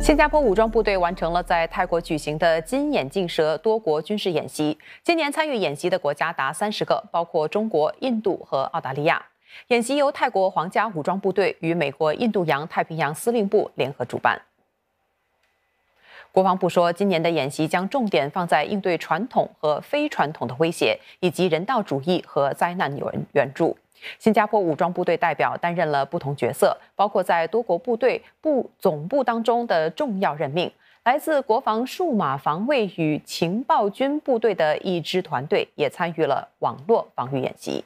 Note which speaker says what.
Speaker 1: 新加坡武装部队完成了在泰国举行的金眼镜蛇多国军事演习。今年参与演习的国家达三十个，包括中国、印度和澳大利亚。演习由泰国皇家武装部队与美国印度洋太平洋司令部联合主办。国防部说，今年的演习将重点放在应对传统和非传统的威胁，以及人道主义和灾难援援助。新加坡武装部队代表担任了不同角色，包括在多国部队部总部当中的重要任命。来自国防数码防卫与情报军部队的一支团队也参与了网络防御演习。